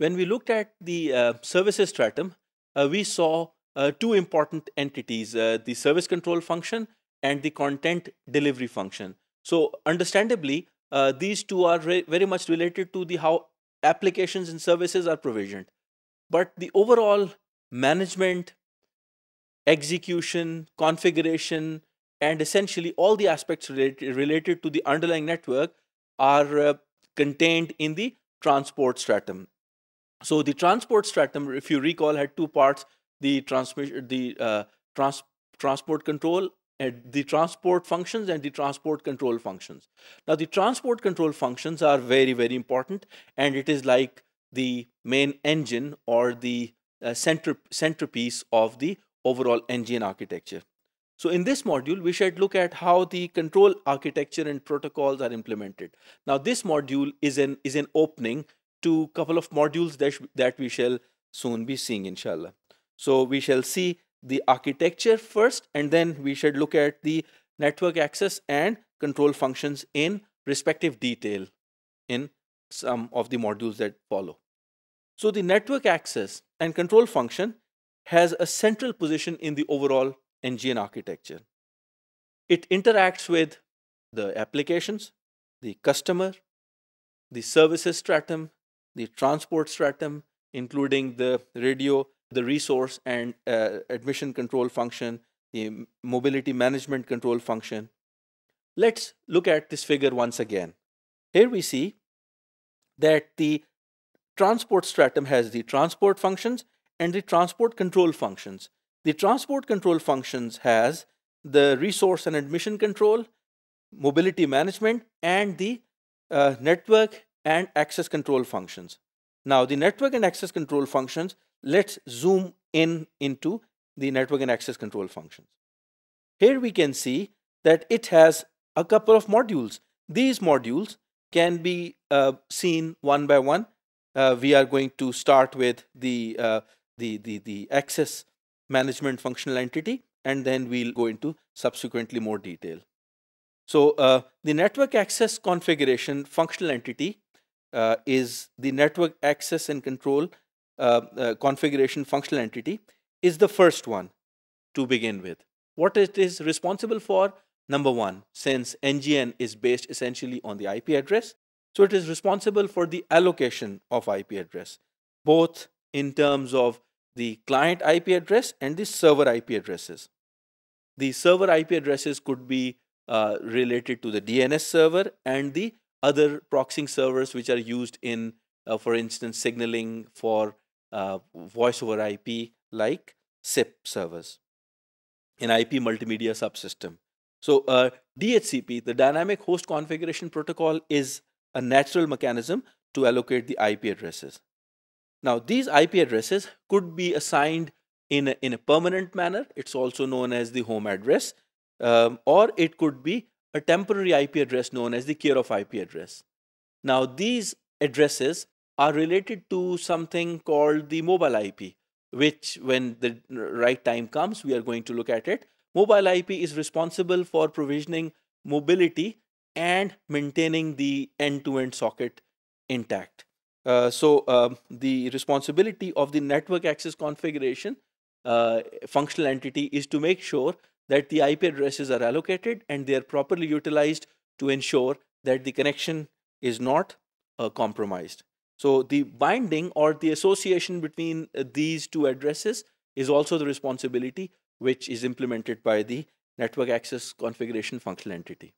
when we looked at the uh, services stratum, uh, we saw uh, two important entities, uh, the service control function and the content delivery function. So understandably, uh, these two are very much related to the how applications and services are provisioned. But the overall management, execution, configuration, and essentially all the aspects related, related to the underlying network are uh, contained in the transport stratum. So the transport stratum, if you recall, had two parts: the transmission, the uh, trans transport control, and the transport functions, and the transport control functions. Now, the transport control functions are very, very important, and it is like the main NGN or the uh, center centerpiece of the overall engine architecture. So in this module, we should look at how the control architecture and protocols are implemented. Now this module is an, is an opening to couple of modules that, that we shall soon be seeing inshallah. So we shall see the architecture first and then we should look at the network access and control functions in respective detail in some of the modules that follow. So the network access and control function has a central position in the overall NGN architecture. It interacts with the applications, the customer, the services stratum, the transport stratum, including the radio, the resource and uh, admission control function, the mobility management control function. Let's look at this figure once again. Here we see that the transport stratum has the transport functions and the transport control functions. The transport control functions has the resource and admission control, mobility management, and the uh, network and access control functions. Now, the network and access control functions, let's zoom in into the network and access control functions. Here we can see that it has a couple of modules. These modules can be uh, seen one by one. Uh, we are going to start with the, uh, the, the, the access management functional entity, and then we'll go into subsequently more detail. So uh, the network access configuration functional entity uh, is the network access and control uh, uh, configuration functional entity is the first one to begin with. What it is responsible for? Number one, since NGN is based essentially on the IP address, so it is responsible for the allocation of IP address, both in terms of the client IP address and the server IP addresses. The server IP addresses could be uh, related to the DNS server and the other proxying servers which are used in, uh, for instance, signaling for uh, voice over IP like SIP servers in IP multimedia subsystem. So uh, DHCP, the Dynamic Host Configuration Protocol, is a natural mechanism to allocate the IP addresses. Now, these IP addresses could be assigned in a, in a permanent manner. It's also known as the home address, um, or it could be a temporary IP address known as the care of IP address. Now, these addresses are related to something called the mobile IP, which when the right time comes, we are going to look at it. Mobile IP is responsible for provisioning mobility and maintaining the end-to-end -end socket intact. Uh, so uh, the responsibility of the network access configuration uh, functional entity is to make sure that the IP addresses are allocated and they are properly utilized to ensure that the connection is not uh, compromised. So the binding or the association between uh, these two addresses is also the responsibility which is implemented by the network access configuration functional entity.